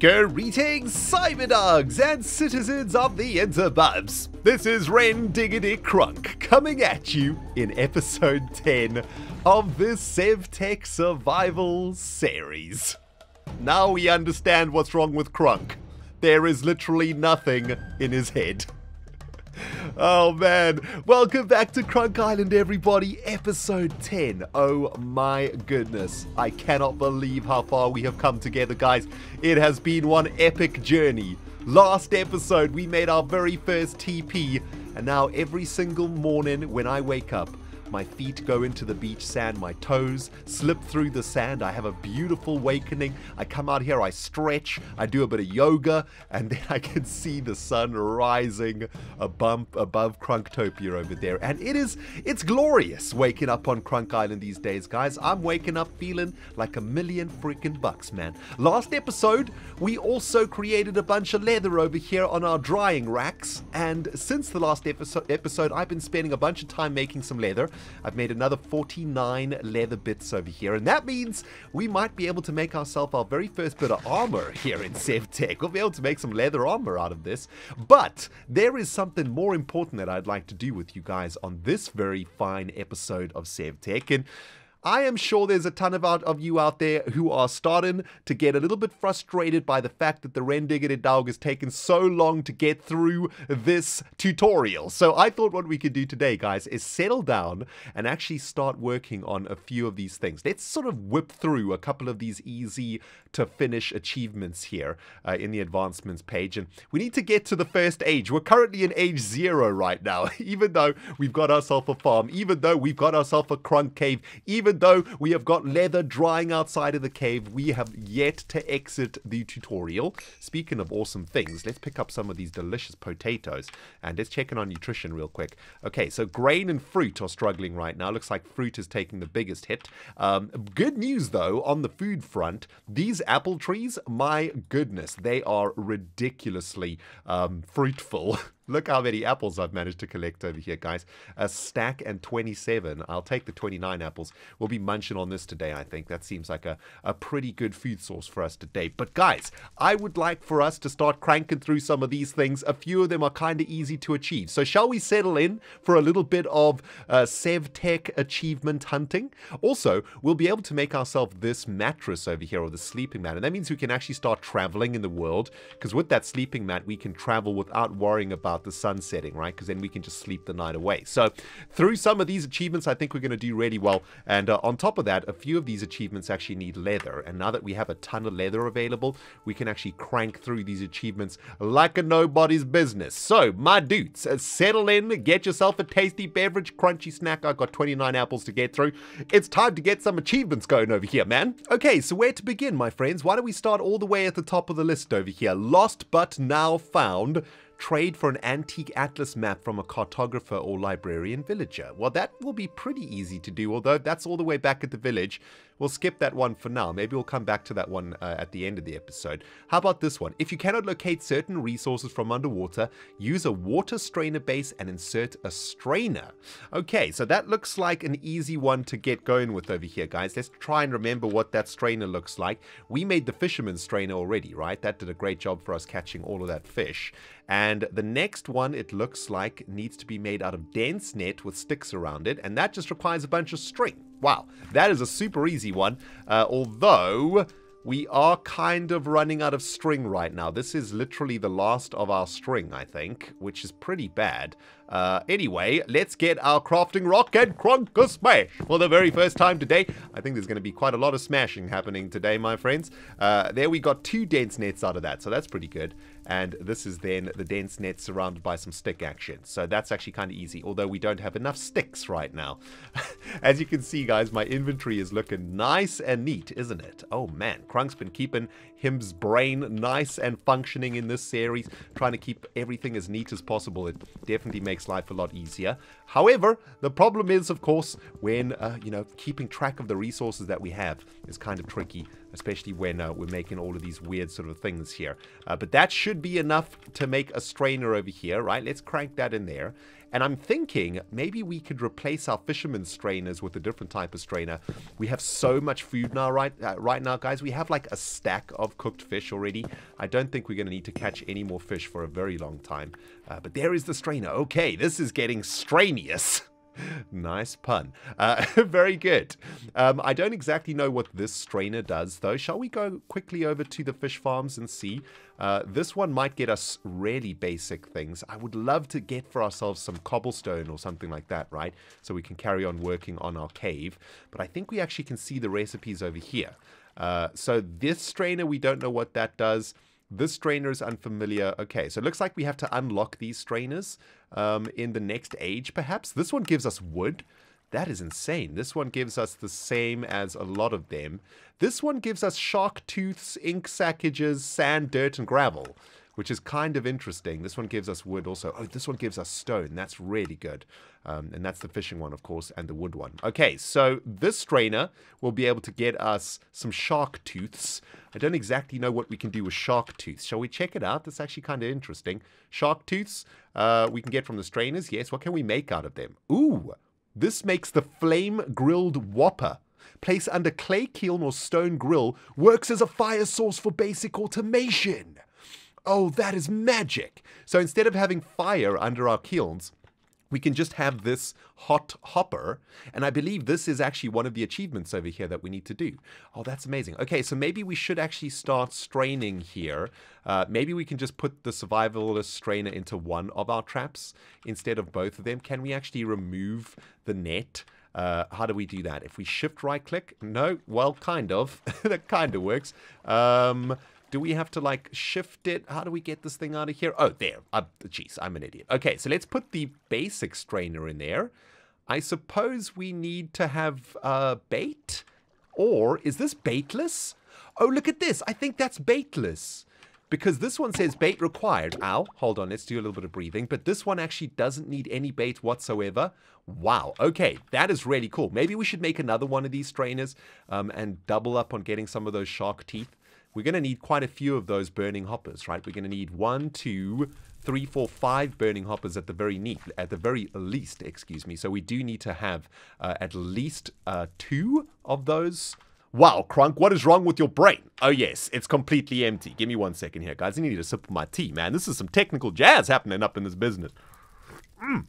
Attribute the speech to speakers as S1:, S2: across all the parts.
S1: Greetings, cyberdogs and citizens of the interbubs. This is Ren Diggity Crunk coming at you in episode 10 of the SevTech Survival series. Now we understand what's wrong with Crunk. There is literally nothing in his head. Oh man, welcome back to Crunk Island, everybody. Episode 10. Oh my goodness, I cannot believe how far we have come together, guys. It has been one epic journey. Last episode, we made our very first TP, and now every single morning when I wake up, my feet go into the beach sand, my toes slip through the sand. I have a beautiful awakening. I come out here, I stretch, I do a bit of yoga, and then I can see the sun rising a bump above Crunktopia over there. And it is, it's glorious waking up on Crunk Island these days, guys. I'm waking up feeling like a million freaking bucks, man. Last episode, we also created a bunch of leather over here on our drying racks. And since the last episode, episode I've been spending a bunch of time making some leather. I've made another 49 leather bits over here, and that means we might be able to make ourselves our very first bit of armor here in SevTech. We'll be able to make some leather armor out of this. But there is something more important that I'd like to do with you guys on this very fine episode of SevTech, and I am sure there's a ton of, out, of you out there who are starting to get a little bit frustrated by the fact that the Rendiggity Dog has taken so long to get through this tutorial. So I thought what we could do today, guys, is settle down and actually start working on a few of these things. Let's sort of whip through a couple of these easy to finish achievements here uh, in the advancements page. And we need to get to the first age. We're currently in age zero right now, even though we've got ourselves a farm, even though we've got ourselves a crunk cave, even though we have got leather drying outside of the cave, we have yet to exit the tutorial. Speaking of awesome things, let's pick up some of these delicious potatoes and let's check in on nutrition real quick. Okay, so grain and fruit are struggling right now. Looks like fruit is taking the biggest hit. Um, good news though, on the food front, these apple trees, my goodness, they are ridiculously um, fruitful. Look how many apples I've managed to collect over here, guys. A stack and 27. I'll take the 29 apples. We'll be munching on this today, I think. That seems like a, a pretty good food source for us today. But guys, I would like for us to start cranking through some of these things. A few of them are kind of easy to achieve. So shall we settle in for a little bit of uh, SevTech achievement hunting? Also, we'll be able to make ourselves this mattress over here, or the sleeping mat. And that means we can actually start traveling in the world. Because with that sleeping mat, we can travel without worrying about the sun setting, right? Because then we can just sleep the night away. So through some of these achievements, I think we're going to do really well. And uh, on top of that, a few of these achievements actually need leather. And now that we have a ton of leather available, we can actually crank through these achievements like a nobody's business. So my dudes, uh, settle in, get yourself a tasty beverage, crunchy snack. I've got 29 apples to get through. It's time to get some achievements going over here, man. Okay, so where to begin, my friends? Why don't we start all the way at the top of the list over here? Lost but now found trade for an antique atlas map from a cartographer or librarian villager. Well, that will be pretty easy to do, although that's all the way back at the village. We'll skip that one for now. Maybe we'll come back to that one uh, at the end of the episode. How about this one? If you cannot locate certain resources from underwater, use a water strainer base and insert a strainer. Okay, so that looks like an easy one to get going with over here, guys. Let's try and remember what that strainer looks like. We made the fisherman strainer already, right? That did a great job for us catching all of that fish. And the next one, it looks like, needs to be made out of dense net with sticks around it, and that just requires a bunch of string. Wow, that is a super easy one, uh, although we are kind of running out of string right now. This is literally the last of our string, I think, which is pretty bad. Uh, anyway, let's get our crafting rock and crunker smash for the very first time today. I think there's going to be quite a lot of smashing happening today, my friends. Uh, there we got two dense nets out of that, so that's pretty good. And this is then the dense net surrounded by some stick action. So that's actually kind of easy, although we don't have enough sticks right now. As you can see, guys, my inventory is looking nice and neat, isn't it? Oh, man. Krunk's been keeping him's brain nice and functioning in this series, trying to keep everything as neat as possible. It definitely makes life a lot easier. However, the problem is, of course, when, uh, you know, keeping track of the resources that we have is kind of tricky especially when uh, we're making all of these weird sort of things here. Uh, but that should be enough to make a strainer over here, right? Let's crank that in there. And I'm thinking maybe we could replace our fisherman strainers with a different type of strainer. We have so much food now, right, uh, right now, guys. We have like a stack of cooked fish already. I don't think we're going to need to catch any more fish for a very long time. Uh, but there is the strainer. Okay, this is getting strenuous. nice pun. Uh, very good. Um, I don't exactly know what this strainer does, though. Shall we go quickly over to the fish farms and see? Uh, this one might get us really basic things. I would love to get for ourselves some cobblestone or something like that, right? So we can carry on working on our cave. But I think we actually can see the recipes over here. Uh, so this strainer, we don't know what that does. This strainer is unfamiliar. Okay, so it looks like we have to unlock these strainers um, in the next age, perhaps. This one gives us wood. That is insane. This one gives us the same as a lot of them. This one gives us shark tooths, ink sackages, sand, dirt, and gravel which is kind of interesting. This one gives us wood also. Oh, this one gives us stone. That's really good. Um, and that's the fishing one, of course, and the wood one. Okay, so this strainer will be able to get us some shark tooths. I don't exactly know what we can do with shark tooths. Shall we check it out? That's actually kind of interesting. Shark tooths uh, we can get from the strainers. Yes, what can we make out of them? Ooh, this makes the flame grilled whopper. Place under clay kiln or stone grill works as a fire source for basic automation. Oh, that is magic. So instead of having fire under our kilns, we can just have this hot hopper. And I believe this is actually one of the achievements over here that we need to do. Oh, that's amazing. Okay, so maybe we should actually start straining here. Uh, maybe we can just put the survivalist strainer into one of our traps instead of both of them. Can we actually remove the net? Uh, how do we do that? If we shift right click? No, well, kind of. that kind of works. Um, do we have to like shift it? How do we get this thing out of here? Oh, there. Jeez, I'm an idiot. Okay, so let's put the basic strainer in there. I suppose we need to have uh, bait. Or is this baitless? Oh, look at this. I think that's baitless. Because this one says bait required. Ow, hold on, let's do a little bit of breathing. But this one actually doesn't need any bait whatsoever. Wow, okay, that is really cool. Maybe we should make another one of these strainers um, and double up on getting some of those shark teeth we're going to need quite a few of those burning hoppers, right? We're going to need one, two, three, four, five burning hoppers at the very neat, at the very least, excuse me. So we do need to have uh, at least uh, two of those. Wow, Crunk, what is wrong with your brain? Oh yes, it's completely empty. Give me one second here, guys. I need a sip of my tea, man. This is some technical jazz happening up in this business. Mm.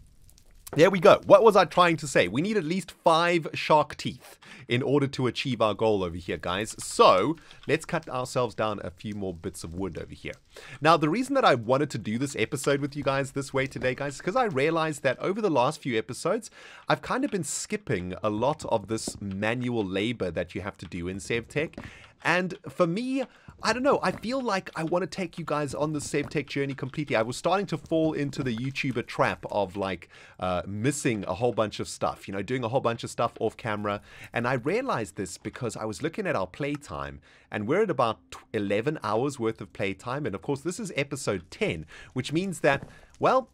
S1: There we go. What was I trying to say? We need at least five shark teeth in order to achieve our goal over here, guys. So let's cut ourselves down a few more bits of wood over here. Now, the reason that I wanted to do this episode with you guys this way today, guys, is because I realized that over the last few episodes, I've kind of been skipping a lot of this manual labor that you have to do in SevTech. And for me, I don't know. I feel like I want to take you guys on the SevTech journey completely. I was starting to fall into the YouTuber trap of like uh, missing a whole bunch of stuff, you know, doing a whole bunch of stuff off camera. And I realized this because I was looking at our playtime and we're at about 11 hours worth of playtime. And of course, this is episode 10, which means that, well,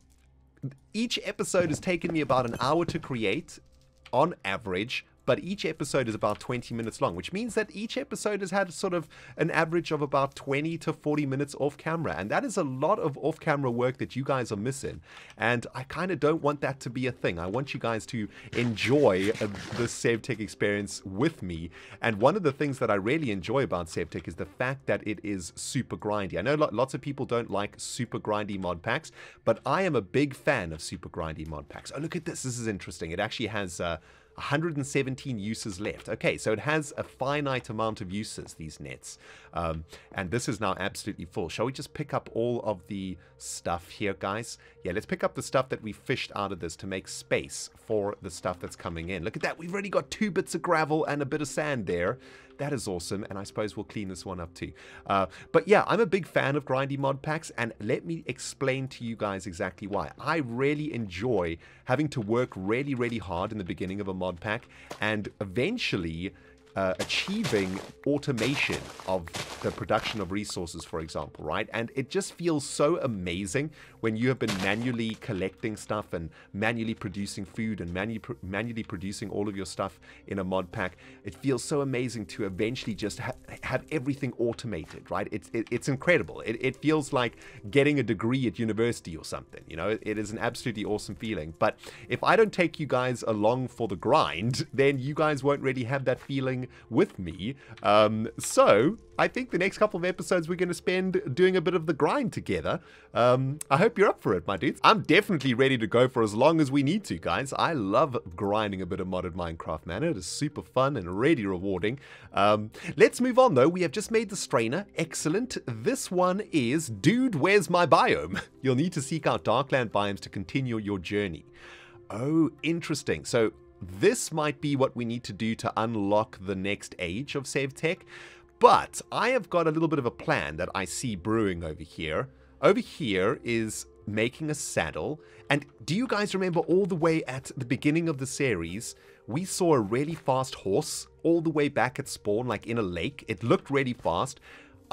S1: each episode has taken me about an hour to create on average but each episode is about 20 minutes long, which means that each episode has had sort of an average of about 20 to 40 minutes off camera. And that is a lot of off camera work that you guys are missing. And I kind of don't want that to be a thing. I want you guys to enjoy uh, the SevTech experience with me. And one of the things that I really enjoy about SevTech is the fact that it is super grindy. I know lots of people don't like super grindy mod packs, but I am a big fan of super grindy mod packs. Oh, look at this. This is interesting. It actually has. Uh, 117 uses left. Okay, so it has a finite amount of uses, these nets. Um, and this is now absolutely full. Shall we just pick up all of the stuff here, guys? Yeah, let's pick up the stuff that we fished out of this to make space for the stuff that's coming in. Look at that. We've already got two bits of gravel and a bit of sand there. That is awesome, and I suppose we'll clean this one up too. Uh, but yeah, I'm a big fan of grindy mod packs, and let me explain to you guys exactly why. I really enjoy having to work really, really hard in the beginning of a mod pack, and eventually uh, achieving automation of the production of resources, for example, right? And it just feels so amazing when you have been manually collecting stuff and manually producing food and manu- manually producing all of your stuff in a mod pack. It feels so amazing to eventually just ha- have everything automated, right? It's it, it's incredible. It, it feels like getting a degree at university or something. You know, it is an absolutely awesome feeling. But if I don't take you guys along for the grind, then you guys won't really have that feeling with me. Um, so I think the next couple of episodes we're going to spend doing a bit of the grind together. Um, I hope you're up for it, my dudes. I'm definitely ready to go for as long as we need to, guys. I love grinding a bit of modded Minecraft, man. It is super fun and really rewarding. Um, let's move on, though. We have just made the strainer. Excellent. This one is Dude, Where's My Biome? You'll need to seek out Darkland biomes to continue your journey. Oh, interesting. So this might be what we need to do to unlock the next age of Save Tech. But I have got a little bit of a plan that I see brewing over here. Over here is making a saddle. And do you guys remember all the way at the beginning of the series, we saw a really fast horse all the way back at spawn, like in a lake? It looked really fast.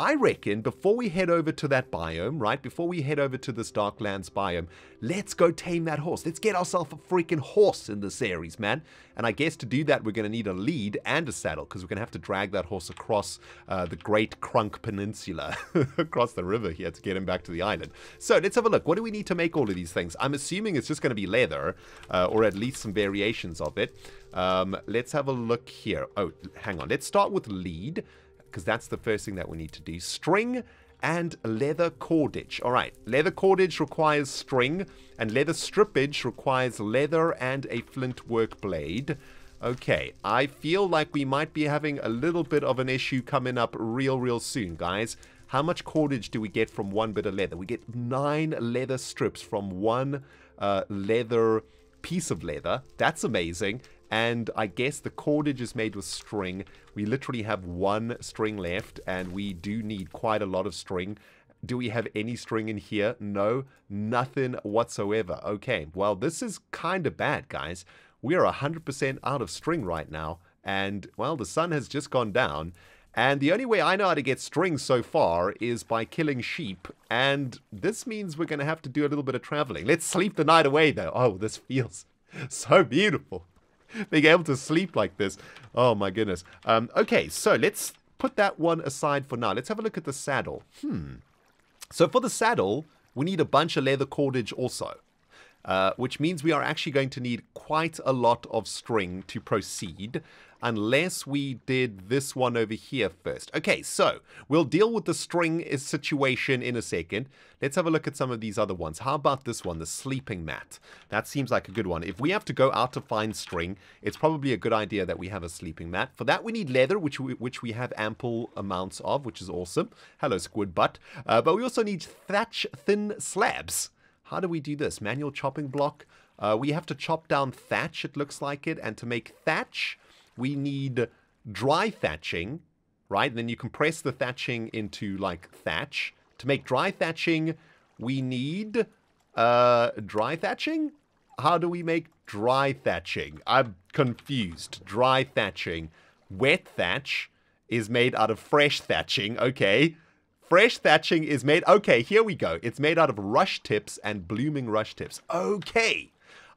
S1: I reckon before we head over to that biome, right, before we head over to this Darklands biome, let's go tame that horse. Let's get ourselves a freaking horse in the series, man. And I guess to do that, we're going to need a lead and a saddle because we're going to have to drag that horse across uh, the Great Crunk Peninsula, across the river here to get him back to the island. So let's have a look. What do we need to make all of these things? I'm assuming it's just going to be leather uh, or at least some variations of it. Um, let's have a look here. Oh, hang on. Let's start with lead because that's the first thing that we need to do. String and leather cordage. All right, leather cordage requires string, and leather strippage requires leather and a flint work blade. Okay, I feel like we might be having a little bit of an issue coming up real, real soon, guys. How much cordage do we get from one bit of leather? We get nine leather strips from one uh, leather piece of leather. That's amazing. And I guess the cordage is made with string. We literally have one string left, and we do need quite a lot of string. Do we have any string in here? No, nothing whatsoever. Okay, well, this is kind of bad, guys. We are 100% out of string right now, and, well, the sun has just gone down. And the only way I know how to get string so far is by killing sheep. And this means we're going to have to do a little bit of traveling. Let's sleep the night away, though. Oh, this feels so beautiful. being able to sleep like this. Oh my goodness. Um, okay, so let's put that one aside for now. Let's have a look at the saddle. Hmm. So for the saddle, we need a bunch of leather cordage also. Uh, which means we are actually going to need quite a lot of string to proceed unless we did this one over here first. Okay, so we'll deal with the string situation in a second. Let's have a look at some of these other ones. How about this one, the sleeping mat? That seems like a good one. If we have to go out to find string, it's probably a good idea that we have a sleeping mat. For that, we need leather, which we, which we have ample amounts of, which is awesome. Hello, squid butt. Uh, but we also need thatch thin slabs. How do we do this? Manual chopping block. Uh, we have to chop down thatch, it looks like it. And to make thatch, we need dry thatching, right? And then you compress the thatching into like thatch. To make dry thatching, we need uh, dry thatching? How do we make dry thatching? I'm confused. Dry thatching. Wet thatch is made out of fresh thatching. Okay. Fresh thatching is made. Okay, here we go. It's made out of rush tips and blooming rush tips. Okay.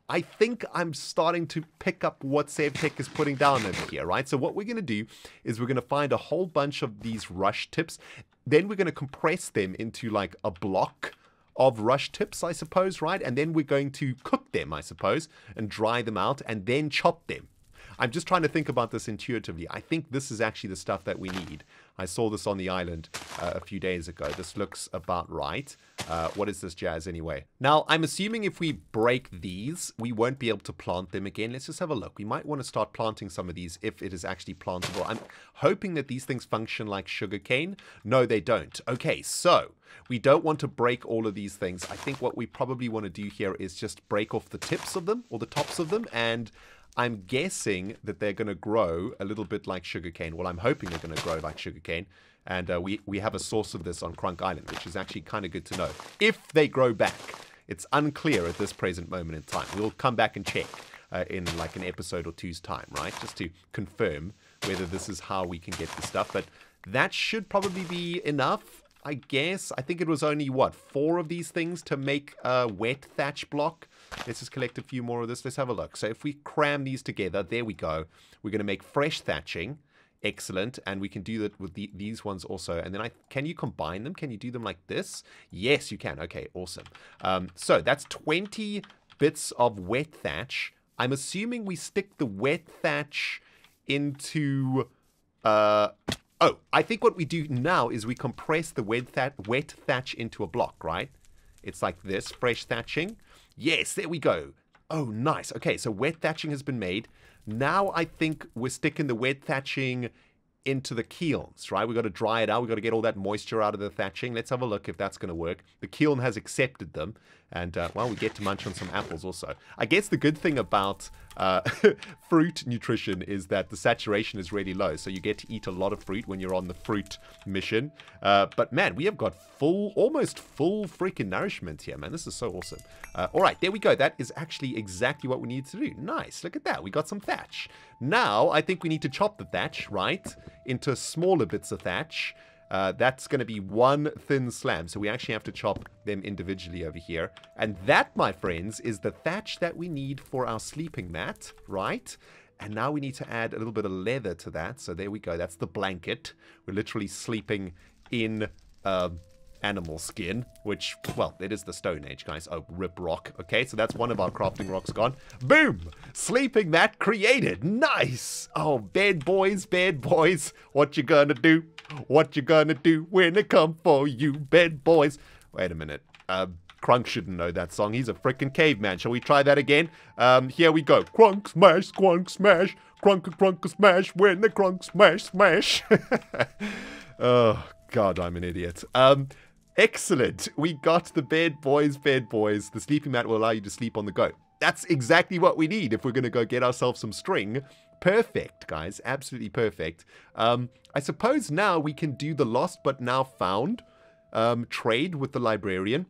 S1: I think I'm starting to pick up what Save SaveTech is putting down over here, right? So what we're going to do is we're going to find a whole bunch of these rush tips. Then we're going to compress them into like a block of rush tips, I suppose, right? And then we're going to cook them, I suppose, and dry them out and then chop them. I'm just trying to think about this intuitively. I think this is actually the stuff that we need. I saw this on the island uh, a few days ago. This looks about right. Uh, what is this jazz anyway? Now, I'm assuming if we break these, we won't be able to plant them again. Let's just have a look. We might want to start planting some of these if it is actually plantable. I'm hoping that these things function like sugarcane. No, they don't. Okay, so we don't want to break all of these things. I think what we probably want to do here is just break off the tips of them or the tops of them and I'm guessing that they're going to grow a little bit like sugarcane. Well, I'm hoping they're going to grow like sugarcane. And uh, we, we have a source of this on Crunk Island, which is actually kind of good to know. If they grow back, it's unclear at this present moment in time. We'll come back and check uh, in like an episode or two's time, right? Just to confirm whether this is how we can get the stuff. But that should probably be enough. I guess. I think it was only, what, four of these things to make a wet thatch block. Let's just collect a few more of this. Let's have a look. So if we cram these together, there we go. We're going to make fresh thatching. Excellent. And we can do that with the, these ones also. And then I can you combine them? Can you do them like this? Yes, you can. Okay, awesome. Um, so that's 20 bits of wet thatch. I'm assuming we stick the wet thatch into... Uh, oh, I think what we do now is we compress the wet, that, wet thatch into a block, right? It's like this, fresh thatching. Yes, there we go. Oh, nice. Okay, so wet thatching has been made. Now I think we're sticking the wet thatching into the kilns, right? We've got to dry it out. We've got to get all that moisture out of the thatching. Let's have a look if that's going to work. The kiln has accepted them. And, uh, well, we get to munch on some apples also. I guess the good thing about uh, fruit nutrition is that the saturation is really low. So you get to eat a lot of fruit when you're on the fruit mission. Uh, but, man, we have got full, almost full freaking nourishment here, man. This is so awesome. Uh, all right, there we go. That is actually exactly what we need to do. Nice. Look at that. We got some thatch. Now, I think we need to chop the thatch, right, into smaller bits of thatch. Uh, that's going to be one thin slab, so we actually have to chop them individually over here. And that, my friends, is the thatch that we need for our sleeping mat, right? And now we need to add a little bit of leather to that. So there we go. That's the blanket. We're literally sleeping in uh, animal skin, which, well, it is the Stone Age, guys. Oh, rip rock. Okay, so that's one of our crafting rocks gone. Boom! Sleeping mat created. Nice! Oh, bed boys, bed boys. What you gonna do? What you gonna do when it come for you, bed boys? Wait a minute. Uh, Crunk shouldn't know that song. He's a freaking caveman. Shall we try that again? Um, here we go. Crunk smash, crunk smash, crunk crunk smash when the crunk smash smash. oh God, I'm an idiot. Um, Excellent. We got the bed boys, bed boys. The sleeping mat will allow you to sleep on the go. That's exactly what we need if we're going to go get ourselves some string. Perfect, guys. Absolutely perfect. Um, I suppose now we can do the lost but now found um, trade with the librarian.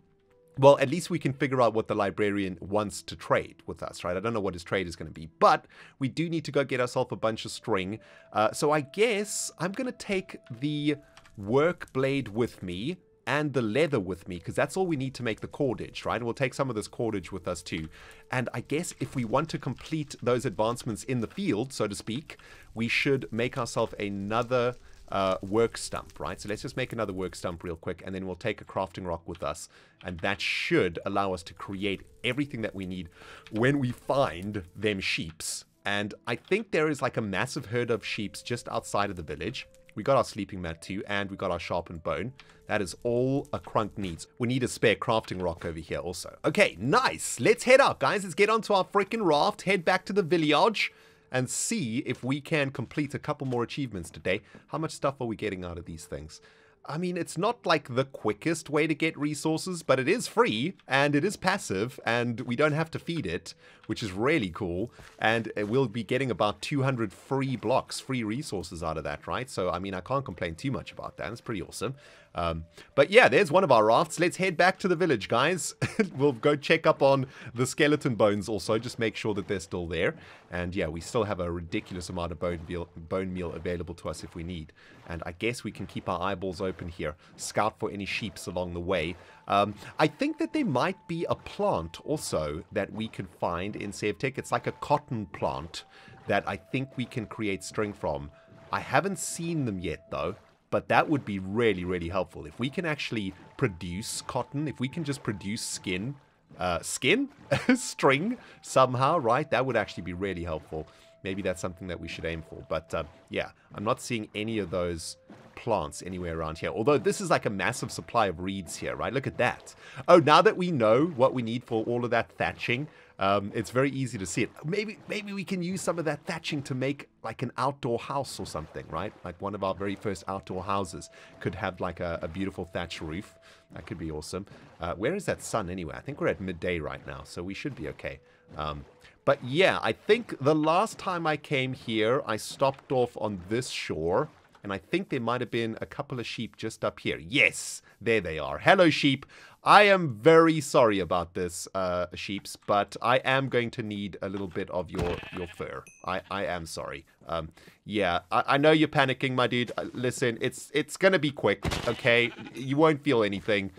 S1: Well, at least we can figure out what the librarian wants to trade with us, right? I don't know what his trade is going to be, but we do need to go get ourselves a bunch of string. Uh, so I guess I'm going to take the work blade with me and the leather with me because that's all we need to make the cordage, right? And we'll take some of this cordage with us too. And I guess if we want to complete those advancements in the field, so to speak, we should make ourselves another uh, work stump, right? So let's just make another work stump real quick and then we'll take a crafting rock with us. And that should allow us to create everything that we need when we find them sheeps. And I think there is like a massive herd of sheeps just outside of the village. We got our sleeping mat too, and we got our sharpened bone. That is all a crunk needs. We need a spare crafting rock over here also. Okay, nice. Let's head up, guys. Let's get onto our freaking raft, head back to the village, and see if we can complete a couple more achievements today. How much stuff are we getting out of these things? I mean, it's not like the quickest way to get resources, but it is free and it is passive and we don't have to feed it, which is really cool. And we'll be getting about 200 free blocks, free resources out of that, right? So, I mean, I can't complain too much about that. It's pretty awesome. Um, but yeah, there's one of our rafts. Let's head back to the village, guys. we'll go check up on the skeleton bones also, just make sure that they're still there. And yeah, we still have a ridiculous amount of bone meal, bone meal available to us if we need. And I guess we can keep our eyeballs open here, scout for any sheeps along the way. Um, I think that there might be a plant also that we can find in SevTech. It's like a cotton plant that I think we can create string from. I haven't seen them yet though but that would be really, really helpful. If we can actually produce cotton, if we can just produce skin, uh, skin, string somehow, right? That would actually be really helpful. Maybe that's something that we should aim for. But uh, yeah, I'm not seeing any of those plants anywhere around here. Although this is like a massive supply of reeds here, right? Look at that. Oh, now that we know what we need for all of that thatching, um, it's very easy to see it. Maybe maybe we can use some of that thatching to make like an outdoor house or something, right? Like one of our very first outdoor houses could have like a, a beautiful thatch roof. That could be awesome. Uh, where is that sun anyway? I think we're at midday right now, so we should be okay. Um, but yeah, I think the last time I came here, I stopped off on this shore and I think there might have been a couple of sheep just up here. Yes, there they are. Hello, sheep. I am very sorry about this, uh, sheeps, but I am going to need a little bit of your, your fur. I, I am sorry. Um, yeah, I, I know you're panicking, my dude. Uh, listen, it's it's gonna be quick, okay? You won't feel anything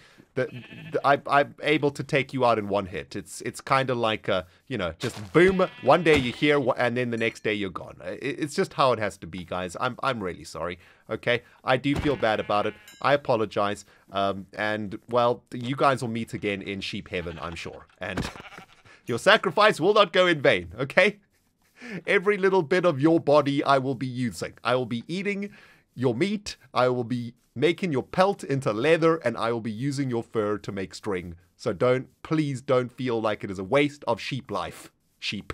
S1: I, I'm able to take you out in one hit. It's it's kind of like a you know just boom. One day you're here, and then the next day you're gone. It's just how it has to be, guys. I'm I'm really sorry. Okay, I do feel bad about it. I apologize. Um, and well, you guys will meet again in sheep heaven, I'm sure. And your sacrifice will not go in vain. Okay. Every little bit of your body I will be using. I will be eating your meat. I will be making your pelt into leather, and I will be using your fur to make string. So don't, please don't feel like it is a waste of sheep life. Sheep.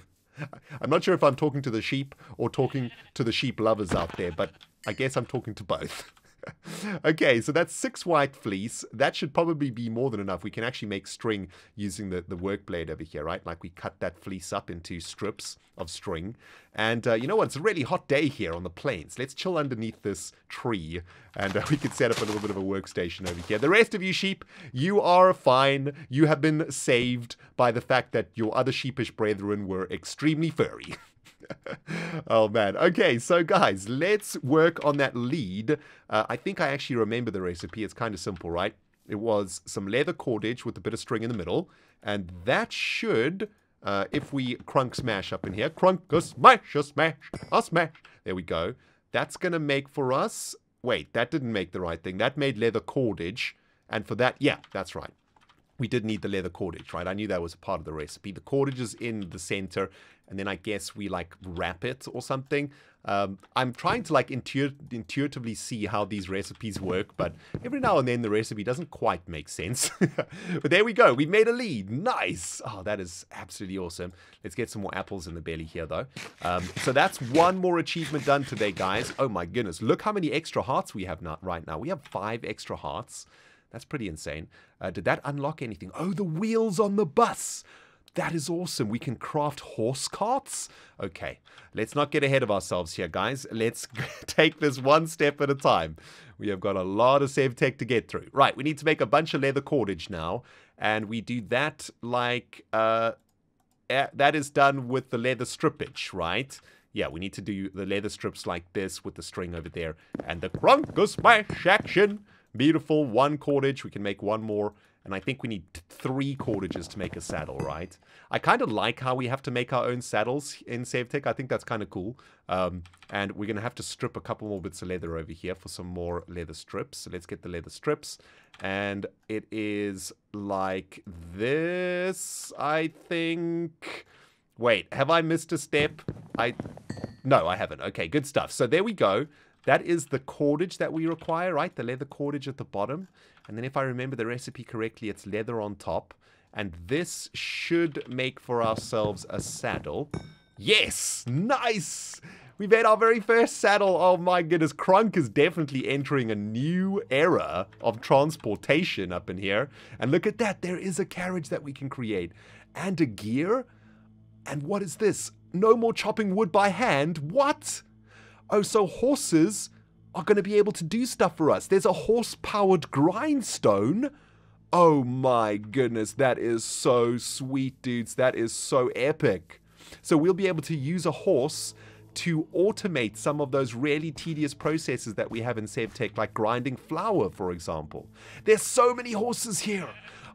S1: I'm not sure if I'm talking to the sheep or talking to the sheep lovers out there, but I guess I'm talking to both. okay, so that's six white fleece. That should probably be more than enough. We can actually make string using the, the work blade over here, right? Like we cut that fleece up into strips of string. And uh, you know what? It's a really hot day here on the plains. Let's chill underneath this tree and uh, we can set up a little bit of a workstation over here. The rest of you sheep, you are fine. You have been saved by the fact that your other sheepish brethren were extremely furry. oh man. Okay, so guys, let's work on that lead. Uh, I think I actually remember the recipe. It's kind of simple, right? It was some leather cordage with a bit of string in the middle. And that should, uh, if we crunk smash up in here, crunk a smash, a smash, a smash. There we go. That's going to make for us... Wait, that didn't make the right thing. That made leather cordage. And for that, yeah, that's right we did need the leather cordage, right? I knew that was a part of the recipe. The cordage is in the center, and then I guess we like wrap it or something. Um, I'm trying to like intu intuitively see how these recipes work, but every now and then the recipe doesn't quite make sense. but there we go. We made a lead. Nice. Oh, that is absolutely awesome. Let's get some more apples in the belly here, though. Um, so that's one more achievement done today, guys. Oh my goodness. Look how many extra hearts we have not right now. We have five extra hearts. That's pretty insane. Uh, did that unlock anything? Oh, the wheels on the bus. That is awesome. We can craft horse carts. Okay, let's not get ahead of ourselves here, guys. Let's take this one step at a time. We have got a lot of save tech to get through. Right, we need to make a bunch of leather cordage now. And we do that like... Uh, that is done with the leather strippage, right? Yeah, we need to do the leather strips like this with the string over there. And the Crunker Smash action. Beautiful. One cordage. We can make one more and I think we need three cordages to make a saddle, right? I kind of like how we have to make our own saddles in SaveTech. I think that's kind of cool. Um, and we're going to have to strip a couple more bits of leather over here for some more leather strips. So let's get the leather strips. And it is like this, I think. Wait, have I missed a step? I No, I haven't. Okay, good stuff. So there we go. That is the cordage that we require, right? The leather cordage at the bottom. And then if I remember the recipe correctly, it's leather on top. And this should make for ourselves a saddle. Yes! Nice! We made our very first saddle. Oh my goodness, Krunk is definitely entering a new era of transportation up in here. And look at that, there is a carriage that we can create. And a gear? And what is this? No more chopping wood by hand? What? Oh, so horses are going to be able to do stuff for us. There's a horse-powered grindstone. Oh my goodness, that is so sweet, dudes. That is so epic. So we'll be able to use a horse to automate some of those really tedious processes that we have in SevTech, like grinding flour, for example. There's so many horses here.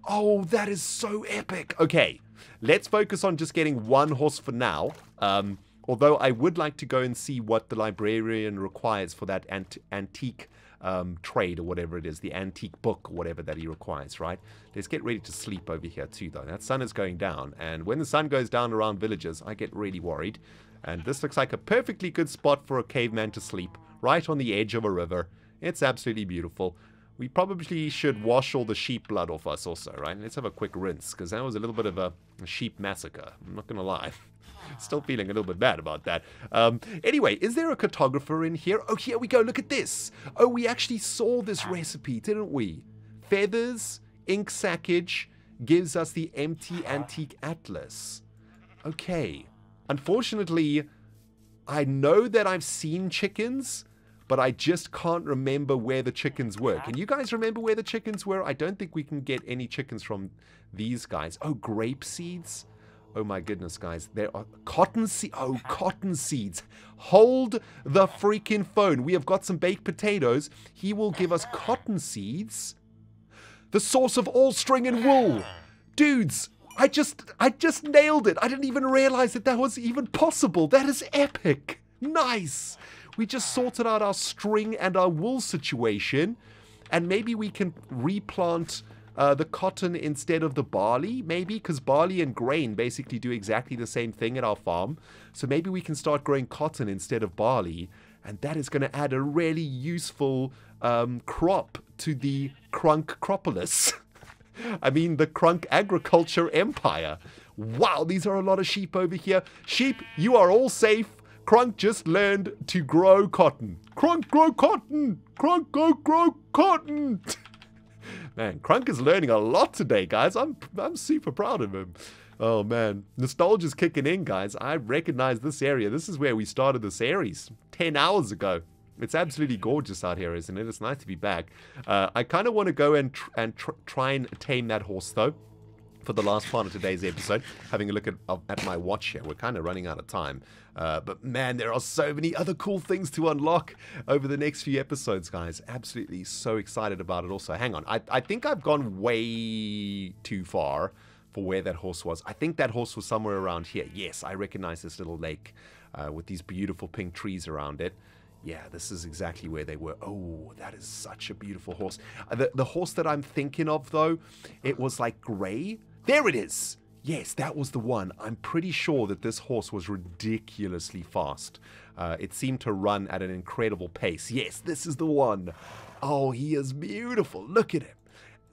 S1: Oh, that is so epic. Okay, let's focus on just getting one horse for now. Um, Although I would like to go and see what the librarian requires for that ant antique um, trade or whatever it is, the antique book or whatever that he requires, right? Let's get ready to sleep over here too, though. That sun is going down, and when the sun goes down around villages, I get really worried. And this looks like a perfectly good spot for a caveman to sleep, right on the edge of a river. It's absolutely beautiful. We probably should wash all the sheep blood off us also, right? Let's have a quick rinse, because that was a little bit of a, sheep massacre. I'm not going to lie. Still feeling a little bit bad about that. Um, anyway, is there a cartographer in here? Oh, here we go. Look at this. Oh, we actually saw this recipe, didn't we? Feathers, ink sackage gives us the empty antique atlas. Okay. Unfortunately, I know that I've seen chickens, but I just can't remember where the chickens were. Can you guys remember where the chickens were? I don't think we can get any chickens from these guys. Oh, grape seeds? Oh my goodness, guys. There are cotton seeds. Oh, cotton seeds. Hold the freaking phone. We have got some baked potatoes. He will give us cotton seeds. The source of all string and wool. Dudes, I just I just nailed it. I didn't even realize that that was even possible. That is epic. Nice. We just sorted out our string and our wool situation. And maybe we can replant uh, the cotton instead of the barley, maybe, because barley and grain basically do exactly the same thing at our farm. So maybe we can start growing cotton instead of barley, and that is going to add a really useful um, crop to the Crunk Cropolis. I mean, the Crunk agriculture empire. Wow, these are a lot of sheep over here. Sheep, you are all safe. Crunk just learned to grow cotton. Crunk grow cotton. Crunk go grow cotton. man, Crunk is learning a lot today, guys. I'm I'm super proud of him. Oh man, nostalgia's kicking in, guys. I recognize this area. This is where we started the series 10 hours ago. It's absolutely gorgeous out here, isn't it? It's nice to be back. Uh, I kind of want to go and tr and tr try and tame that horse, though for the last part of today's episode, having a look at, at my watch here. We're kind of running out of time. Uh, but man, there are so many other cool things to unlock over the next few episodes, guys. Absolutely so excited about it also. Hang on. I, I think I've gone way too far for where that horse was. I think that horse was somewhere around here. Yes, I recognize this little lake uh, with these beautiful pink trees around it. Yeah, this is exactly where they were. Oh, that is such a beautiful horse. Uh, the, the horse that I'm thinking of, though, it was like gray there it is! Yes, that was the one. I'm pretty sure that this horse was ridiculously fast. Uh, it seemed to run at an incredible pace. Yes, this is the one. Oh, he is beautiful. Look at him.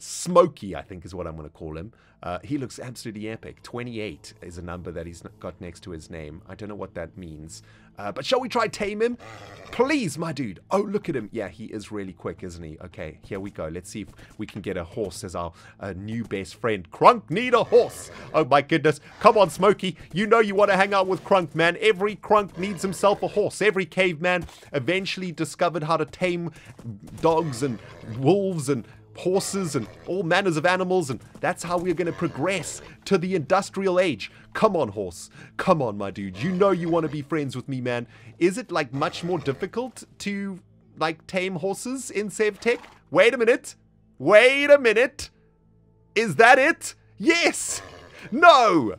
S1: Smokey, I think is what I'm going to call him. Uh, he looks absolutely epic. 28 is a number that he's got next to his name. I don't know what that means. Uh, but shall we try tame him? Please, my dude. Oh, look at him. Yeah, he is really quick, isn't he? Okay, here we go. Let's see if we can get a horse as our uh, new best friend. Crunk need a horse. Oh, my goodness. Come on, Smokey. You know you want to hang out with Crunk, man. Every Crunk needs himself a horse. Every caveman eventually discovered how to tame dogs and wolves and horses and all manners of animals, and that's how we're going to progress to the industrial age. Come on, horse. Come on, my dude. You know you want to be friends with me, man. Is it like much more difficult to like tame horses in SevTech? Wait a minute. Wait a minute. Is that it? Yes. No.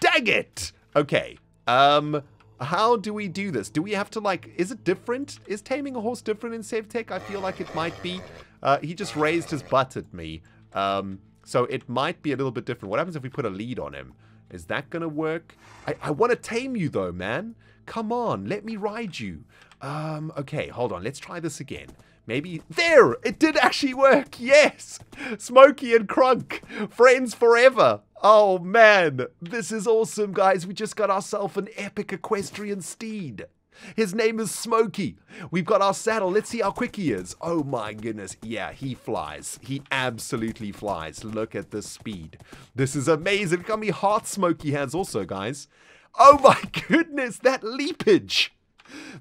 S1: Dang it. Okay. Um how do we do this? Do we have to like is it different? Is taming a horse different in SevTech? I feel like it might be. Uh, he just raised his butt at me. Um, so it might be a little bit different. What happens if we put a lead on him? Is that going to work? I, I want to tame you though, man. Come on, let me ride you. Um, okay, hold on. Let's try this again. Maybe... There! It did actually work! Yes! Smokey and Crunk! Friends forever! Oh, man! This is awesome, guys. We just got ourselves an epic equestrian steed. His name is Smokey. We've got our saddle. Let's see how quick he is. Oh my goodness. Yeah, he flies. He absolutely flies. Look at the speed. This is amazing. Look how many heart Smokey has also, guys. Oh my goodness, that leapage.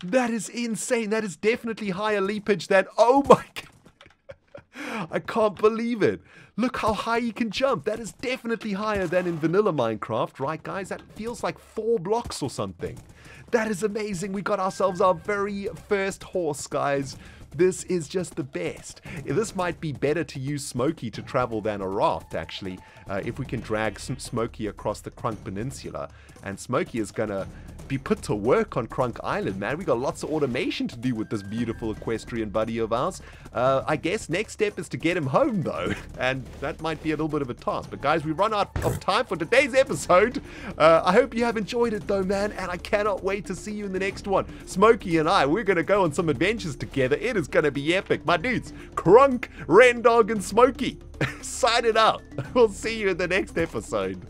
S1: That is insane. That is definitely higher leapage than... Oh my... god. I can't believe it. Look how high he can jump. That is definitely higher than in vanilla Minecraft, right guys? That feels like four blocks or something. That is amazing. We got ourselves our very first horse, guys. This is just the best. This might be better to use Smokey to travel than a raft, actually, uh, if we can drag Smokey across the Crunk Peninsula. And Smokey is to be put to work on Crunk Island, man. We got lots of automation to do with this beautiful equestrian buddy of ours. Uh, I guess next step is to get him home, though, and that might be a little bit of a task. But guys, we run out of time for today's episode. Uh, I hope you have enjoyed it, though, man, and I cannot wait to see you in the next one. Smokey and I, we're going to go on some adventures together. It is going to be epic. My dudes, Crunk, Rendog, and Smokey. Sign it out. We'll see you in the next episode.